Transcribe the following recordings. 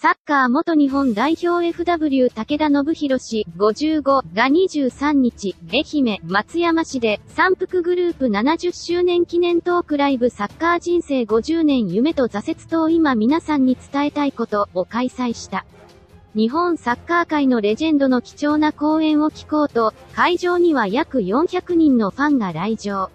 サッカー元日本代表 FW 武田信弘氏55が23日、愛媛、松山市で三福グループ70周年記念トークライブサッカー人生50年夢と挫折と今皆さんに伝えたいことを開催した。日本サッカー界のレジェンドの貴重な講演を聞こうと、会場には約400人のファンが来場。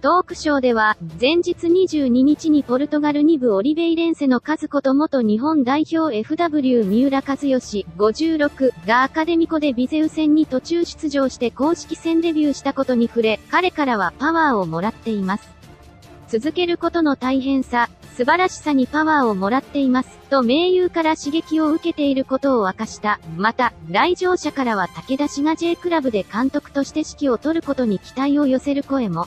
トークショーでは、前日22日にポルトガル2部オリベイレンセの和子と元日本代表 FW 三浦和義56がアカデミコでビゼウ戦に途中出場して公式戦デビューしたことに触れ、彼からはパワーをもらっています。続けることの大変さ、素晴らしさにパワーをもらっています、と盟友から刺激を受けていることを明かした。また、来場者からは武田氏が J クラブで監督として指揮を取ることに期待を寄せる声も。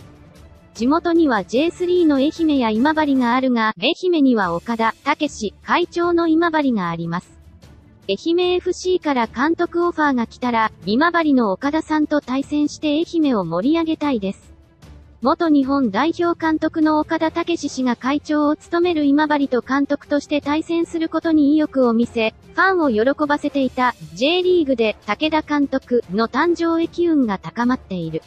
地元には J3 の愛媛や今治があるが、愛媛には岡田、武史、会長の今治があります。愛媛 FC から監督オファーが来たら、今治の岡田さんと対戦して愛媛を盛り上げたいです。元日本代表監督の岡田武史氏が会長を務める今治と監督として対戦することに意欲を見せ、ファンを喜ばせていた J リーグで武田監督の誕生へ機運が高まっている。